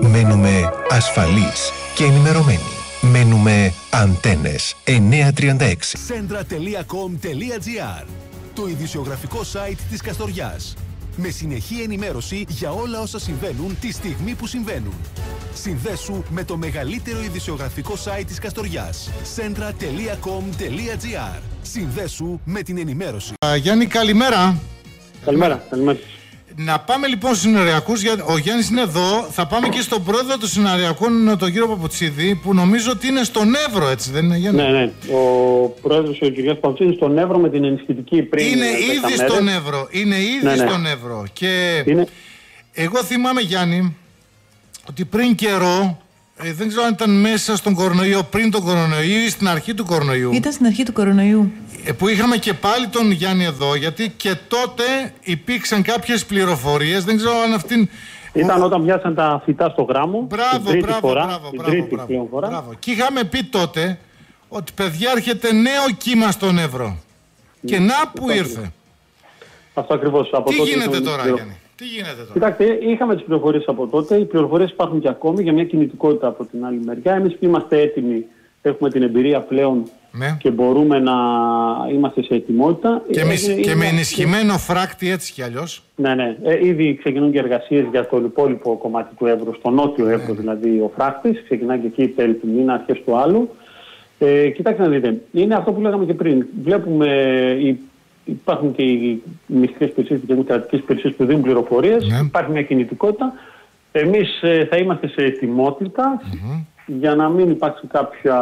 Μένουμε ασφαλείς και ενημερωμένοι. Μένουμε αντένες 936. Centra.com.gr Το ειδησιογραφικό site της Καστοριάς. Με συνεχή ενημέρωση για όλα όσα συμβαίνουν τη στιγμή που συμβαίνουν. Συνδέσου με το μεγαλύτερο ειδησιογραφικό site της Καστοριάς. Centra.com.gr Συνδέσου με την ενημέρωση. Γιάννη, καλημέρα. Καλημέρα. καλημέρα. Να πάμε λοιπόν στους συνοριακούς. Ο Γιάννης είναι εδώ. Θα πάμε και στον πρόεδρο των συνοριακών, τον κύριο Παπουτσίδη, που νομίζω ότι είναι στον Εύρο, έτσι δεν είναι, Γιάννη; Ναι, ναι. Ο πρόεδρος ο κ. Παπουτσίδη είναι στον Εύρο με την ενισχυτική πριν. Είναι ήδη στον Εύρο. Είναι ήδη ναι, ναι. στον Εύρο. Και είναι... εγώ θυμάμαι, Γιάννη, ότι πριν καιρό ε, δεν ξέρω αν ήταν μέσα στον κορονοϊό, πριν τον κορονοϊό ή στην αρχή του κορονοϊού. Ήταν στην αρχή του κορονοϊού. Ε, που είχαμε και πάλι τον Γιάννη εδώ, γιατί και τότε υπήρξαν κάποιες πληροφορίες, δεν ξέρω αν αυτήν... Ήταν όταν πιάσαν τα φυτά στο γράμμο. Μπράβο, την μπράβο, φορά, μπράβο, την μπράβο, τρίτη μπράβο, φορά. μπράβο. Και είχαμε πει τότε ότι παιδιά έρχεται νέο κύμα στον Εύρο. Και να που ήρθε; Αυτό ακριβώς. Από Τι τότε γίνεται είχαμε τώρα, τις Γιάννη; Τι γίνεται τώρα; Κοιτάξτε, είχαμε τις πληροφορίες από τότε. Οι πληροφορίες υπάρχουν και ακόμη για μια κινητικότητα από την άλλη μεριά. Εμείς που είμαστε έτοιμοι, έχουμε την εμπειρία πλέον Ναι. και μπορούμε να είμαστε σε ετοιμότητα. Και, Ε, με, είναι- και με είναι- ενισχυμένο φράκτη έτσι κι αλλιώς. Ναι, ναι. Ε, ήδη ξεκινούν και εργασίες για το υπόλοιπο κομμάτι του Εύρους, στο νότιο Εύρος δηλαδή ο φράχτης. Ξεκινάει και εκεί τέλη του μήνα, αρχές του άλλου. Ε, κοιτάξτε να δείτε, είναι αυτό που λέγαμε και πριν. Βλέπουμε, ε, υπάρχουν και οι μυστικές υπηρεσίε και οι κρατικές υπηρεσίε που δίνουν πληροφορίες. Ναι. Υπάρχει μια κινητικότητα. Εμείς θα είμαστε σε ετοιμοτητα για να μην υπάρξει κάποια,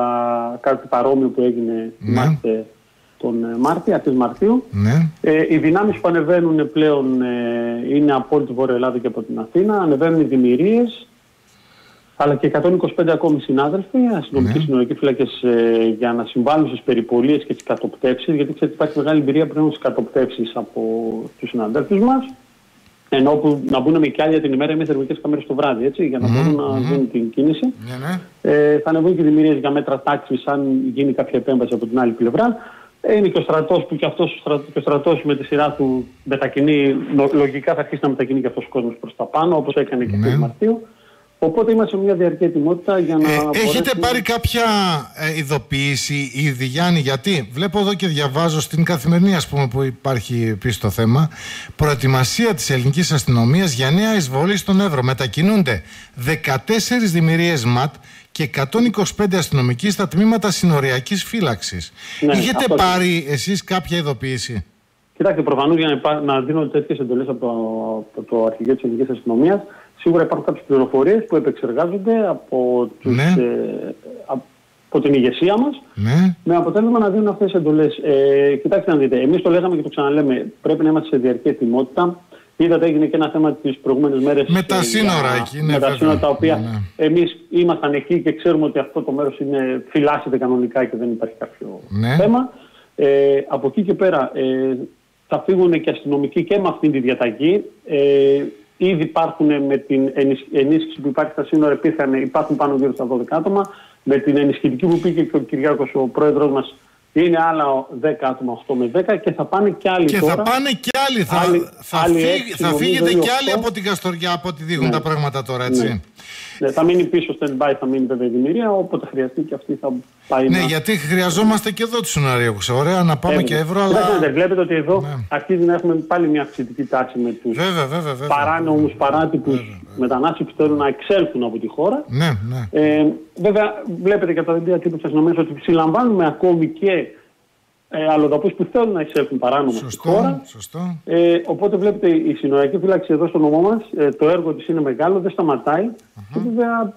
κάτι παρόμοιο που έγινε Ναι. θυμάστε, τον ε, Μάρτιο, αρχές Μαρτίου. Ναι. Ε, οι δυνάμεις που ανεβαίνουν πλέον ε, είναι από όλη τη Βόρεια Ελλάδα και από την Αθήνα. Ανεβαίνουν οι δημιουργίες, αλλά και 125 ακόμη συνάδελφοι, αστυνομικοί Ναι. συνολικοί φύλακε ε, για να συμβάλλουν στις περιπολίες και τις κατοπτεύσεις. Γιατί ξέρετε, υπάρχει μεγάλη εμπειρία πλέον στις κατοπτεύσεις από τους συναδέλφους μας. Ενώ που να μπουν με κι άλλοι την ημέρα με θερμικέ κάμερες το βράδυ, έτσι, για να μπορούν να δουν την κίνηση. Ναι, ναι. Ε, θα ανεβούν και δημιουργίες για μέτρα τάξης αν γίνει κάποια επέμβαση από την άλλη πλευρά. Ε, είναι και ο στρατός που και αυτός ο στρατός με τη σειρά του μετακινεί, λο- λογικά θα αρχίσει να μετακινεί και αυτός ο κόσμος προς τα πάνω, όπως έκανε και Ναι. το Μαρτίου. Οπότε είμαστε σε μια διαρκή ετοιμότητα για να. Ε, έχετε μπορέσουμε- πάρει κάποια ε, ειδοποίηση ήδη, Γιάννη, γιατί; Βλέπω εδώ και διαβάζω στην καθημερινή, ας πούμε, που υπάρχει πει το θέμα, προετοιμασία της ελληνικής αστυνομίας για νέα εισβολή στον Εύρο. Μετακινούνται 14 δημιουργίες ΜΑΤ και 125 αστυνομικοί στα τμήματα συνοριακής φύλαξης. Ναι, Είχετε αυτό- πάρει εσείς κάποια ειδοποίηση; Κοιτάξτε, προφανώς για να, υπά... να δίνονται τέτοιες εντολές από, το... από το αρχηγείο της ελληνικής αστυνομίας, σίγουρα υπάρχουν κάποιες πληροφορίες που επεξεργάζονται από, τους, Ναι. ε, από την ηγεσία μας. Ναι. Με αποτέλεσμα να δίνουν αυτές τις εντολές. Ε, κοιτάξτε να δείτε, εμείς το λέγαμε και το ξαναλέμε. Πρέπει να είμαστε σε διαρκή ετοιμότητα. Είδατε, έγινε και ένα θέμα τις προηγούμενες μέρες. Με τα σύνορα εκεί, ναι, Με τα βέβαια. σύνορα τα οποία Ναι, ναι. εμείς ήμασταν εκεί και ξέρουμε ότι αυτό το μέρος φυλάσσεται κανονικά και δεν υπάρχει κάποιο Ναι. θέμα. Ε, από εκεί και πέρα ε, θα φύγουν και αστυνομικοί και με αυτή τη διαταγή. Ε, ήδη υπάρχουν με την ενισ- ενίσχυση που υπάρχει στα σύνορα, υπήρχαν, υπάρχουν πάνω γύρω στα 12 άτομα. Με την ενισχυτική που πήγε και ο Κυριάκος, ο πρόεδρος μας, είναι άλλα 10 άτομα, 8 με 10 και θα πάνε και άλλοι Και τώρα. θα πάνε και άλλοι. Θα, Άλλοι- θα, άλλοι φύγ- έξι, θα νομίζω, φύγετε ή και άλλοι οκτώ. από την Καστοριά, από ό,τι δείχνουν Ναι. τα πράγματα τώρα, έτσι. Ναι. Ναι, θα μείνει πίσω stand-by, θα μείνει βέβαια η δημιουργία, όποτε χρειαστεί και αυτή θα πάει Ναι, να... γιατί χρειαζόμαστε και εδώ του σενάριου. Ωραία, να πάμε και ευρώ, αλλά. Κοιτάξτε, βλέπετε ότι εδώ Ναι. αρχίζει να έχουμε πάλι μια αυξητική τάση με τους Βέβαια, βέβαια, βέβαια. παράνομους, παράτυπους μετανάστες που θέλουν να εξέλθουν από τη χώρα. Ναι, ναι. Ε, βέβαια, βλέπετε και τα δελτία τύπου της αστυνομίας ότι συλλαμβάνουμε ακόμη και ε, αλλοδαπούς που θέλουν να εισέλθουν παράνομα στη Σωστό, χώρα. σωστό. Ε, οπότε βλέπετε η συνοριακή φύλαξη εδώ στο νομό μας, ε, το έργο της είναι μεγάλο, δεν σταματάει. Και βέβαια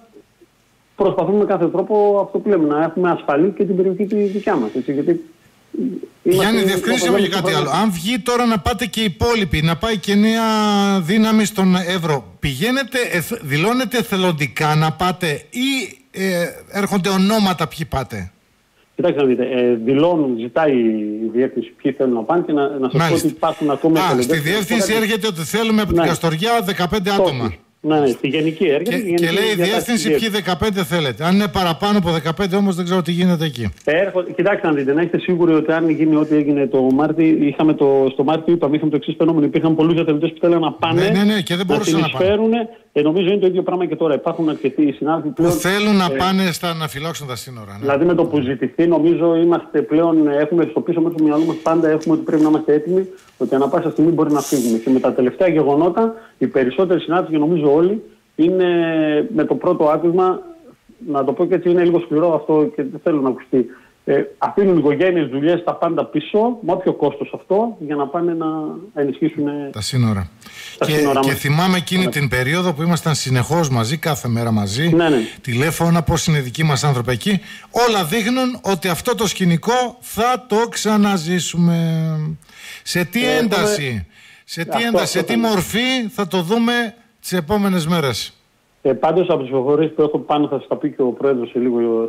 προσπαθούμε με κάθε τρόπο αυτό που λέμε, να έχουμε ασφαλή και την περιοχή τη δικιά μας. Γιατί είμαστε- Γιάννη, διευκρίνησε μου και κάτι άλλο. Αν βγει τώρα να πάτε και οι υπόλοιποι, να πάει και νέα δύναμη στον Εύρο, πηγαίνετε, εθ- δηλώνετε εθελοντικά να πάτε ή ε, έρχονται ονόματα ποιοι πάτε; Κοιτάξτε να δείτε, ε, δηλώνουν, ζητάει η διεύθυνση ποιοι θέλουν να πάνε και να, να σας πω Μάλιστα. ότι υπάρχουν ακόμα Α, εθελοντές στη που διεύθυνση έχουν έρχεται ότι θέλουμε από την Ναι. Καστοριά 15 άτομα. τόπους. Ναι, ναι, στη γενική έρχεται. Και, η γενική και λέει η διατάξη διεύθυνση της ποιοι 15 θέλετε. Αν είναι παραπάνω από 15 όμως δεν ξέρω τι γίνεται εκεί. Έρχονται, κοιτάξτε να δείτε, να είστε σίγουροι ότι αν γίνει ό,τι έγινε το Μάρτι, είχαμε το, στο Μάρτιο, είπαμε, είχαμε το εξής φαινόμενο. Υπήρχαν πολλούς διατηρητέ που θέλουν να πάνε Ναι, ναι, ναι, και δεν να μπορούσαν να πάνε. Συνεισφέρουν Ε, νομίζω είναι το ίδιο πράγμα και τώρα. Υπάρχουν αρκετοί συνάδελφοι που θέλουν να ε, πάνε στα αναφυλόξεντα σύνορα. Ναι. Δηλαδή με το που ζητηθεί, νομίζω είμαστε πλέον, έχουμε στο πίσω μέρο του μυαλού μας πάντα έχουμε ότι πρέπει να είμαστε έτοιμοι, ότι ανά πάσα στιγμή μπορεί να φύγουμε. Και με τα τελευταία γεγονότα, οι περισσότεροι συνάδελφοι, και νομίζω όλοι, είναι με το πρώτο άκουσμα, να το πω και έτσι, είναι λίγο σκληρό αυτό και δεν θέλω να ακουστεί ε, αφήνουν οικογένειες, δουλειές, τα πάντα πίσω, με όποιο κόστος αυτό, για να πάνε να ενισχύσουν τα σύνορα. Τα και, σύνορα και θυμάμαι εκείνη ναι. την περίοδο που ήμασταν συνεχώς μαζί, κάθε μέρα μαζί. Ναι, ναι. Τηλέφωνα, πώς είναι δικοί μας άνθρωποι εκεί. Όλα δείχνουν ότι αυτό το σκηνικό θα το ξαναζήσουμε. Σε τι ε, ένταση, σε τι, ένταση, σε τι μορφή θα το δούμε τις επόμενες μέρες; Ε, Πάντως από τι προφορίε που έχω πάνω, θα σας τα πει και ο πρόεδρος σε,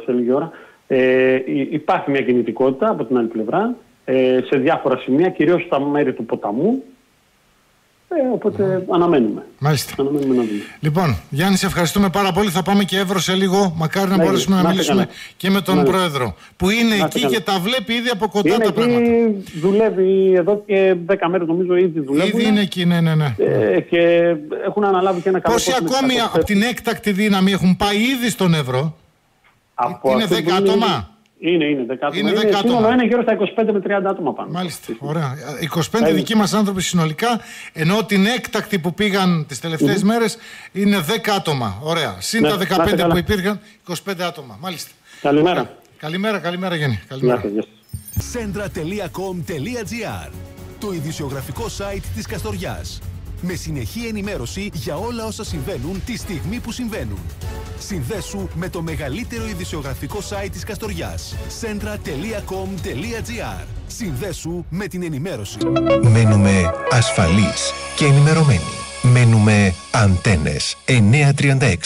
σε λίγη ώρα. Ε, υπάρχει μια κινητικότητα από την άλλη πλευρά ε, σε διάφορα σημεία, κυρίως στα μέρη του ποταμού. Ε, οπότε αναμένουμε. Μάλιστα. Αναμένουμε να δούμε. Λοιπόν, Γιάννη, σε ευχαριστούμε πάρα πολύ. Θα πάμε και Εύρο σε λίγο. Μακάρι να, μπορέσουμε να, να μιλήσουμε και με τον Πρόεδρο. Που είναι εκεί και τα βλέπει ήδη από κοντά είναι τα πράγματα. Δουλεύει εδώ και 10 μέρες, νομίζω, ήδη δουλεύει. Ήδη είναι εκεί, ναι, ναι. ναι. Ε, και έχουν αναλάβει και ένα καλό Πόσοι ακόμη από την έκτακτη δύναμη έχουν πάει ήδη στον Εύρο; Από είναι 10 άτομα; Είναι, είναι 10 άτομα. Είναι 10 είναι, άτομα. είναι γύρω στα 25 με 30 άτομα πάνω. Μάλιστα. Ωραία. 25 δικοί μας άνθρωποι συνολικά, ενώ την έκτακτη που πήγαν τις τελευταίες mm-hmm. μέρες είναι 10 άτομα. Ωραία. Συν ναι, τα 15 που υπήρχαν, 25 άτομα. Μάλιστα. Καλημέρα. Καλημέρα, καλημέρα Γιάννη. Καλημέρα. Centra.com.gr Το ειδησιογραφικό site της Καστοριάς με συνεχή ενημέρωση για όλα όσα συμβαίνουν τη στιγμή που συμβαίνουν. Συνδέσου με το μεγαλύτερο ειδησιογραφικό site της Καστοριάς. centra.com.gr Συνδέσου με την ενημέρωση. Μένουμε ασφαλείς και ενημερωμένοι. Μένουμε αντένες 936.